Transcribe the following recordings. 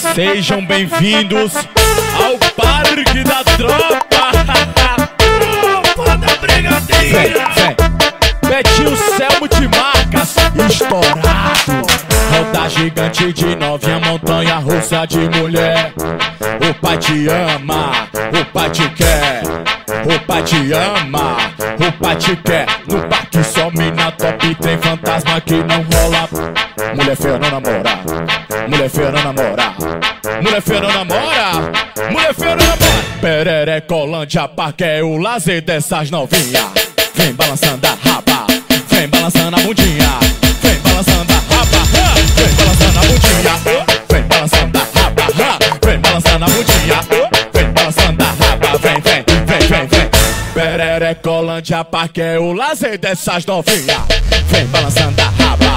Sejam bem-vindos ao Parque da Tropa. Tropa da Brigadeira. Vem, vem. Betinho Céu Multimarcas, estourado. Roda gigante de novinha, montanha russa de mulher. O pai te ama, o pai te quer. O pai te ama, o pai te quer. Fantasma que não rola. Mulher feia não namora, mulher feia não namora. Mulher feia não namora, mulher feia não namora. Pererecolândia, parque é o lazer dessas novinhas. Vem balançando a raba, vem balançando a bundinha, vem balançando a raba, vem balançando a bundinha, vem balançando a raba, vem balançando a bundinha, vem balançando a raba, vem, vem, vem, vem, vem. Pererecolândia, parque é o lazer dessas novinhas. Vem balançando a raba,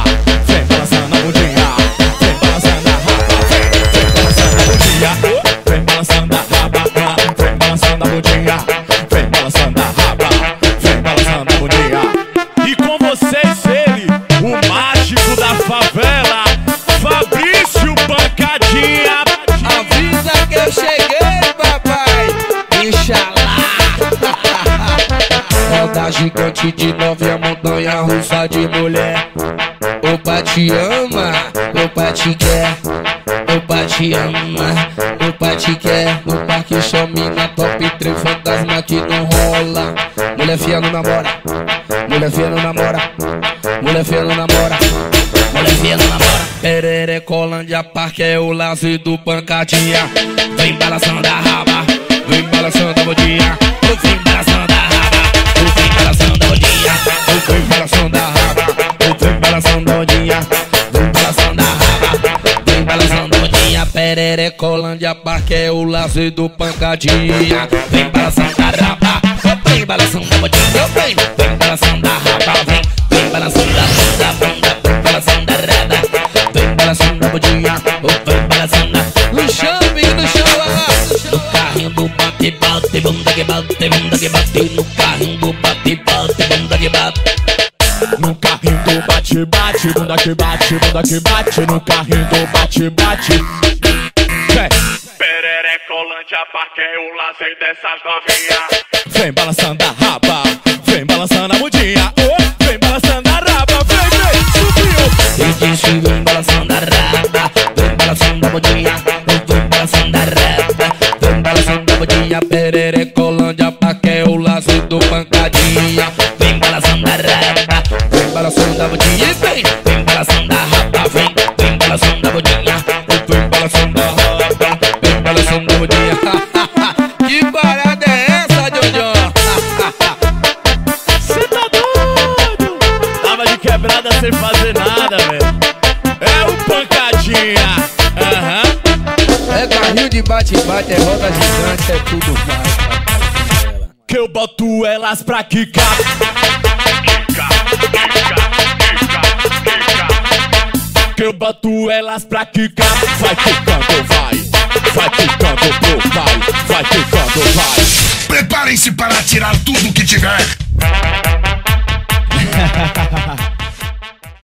Gigante de novinha, montanha russa de mulher. O pai te ama, o pai te quer. O pai te ama, o pai te quer. No parque só mina top 3 fantasma que não rola. Mulher feia não namora, mulher feia não namora, mulher feia não namora. Mulher feia não namora. Pererecolândia, parque é o lazer do pancadinha. Vem balançando a raba, vem balançando a bodinha. Balançando a raba, vem balançando a bodinha. Pererecolândia, parque é o lazer do pancadinha. Vem balançando a raba, vem balançando a bodinha. Vem, vem balançando a raba, vem, vem balançando a bunda, bunda, vem balançando a raba. Vem balançando a bodinha, vem balançando a... No chão, no chão. No carrinho do bate, bate, bunda que bate, bunda que bate. No carrinho carrinho do bate, bate, bunda que bate, bunda que bate, no carrinho do bate, bate. Vem. Pererecolândia, parque é o lazer dessas novinhas. Vem balançando a raba, vem balançando a mudinha, oh, sem fazer nada, velho. É o pancadinha. Aham. É carrinho de bate-bate, é roda gigante, é tudo mais, papai. Que eu boto elas pra quicar. Que eu boto elas pra quicar. Vai quicando, vai. Vai quicando pro pai. Vai quicando, vai. Preparem-se para tirar tudo que tiver.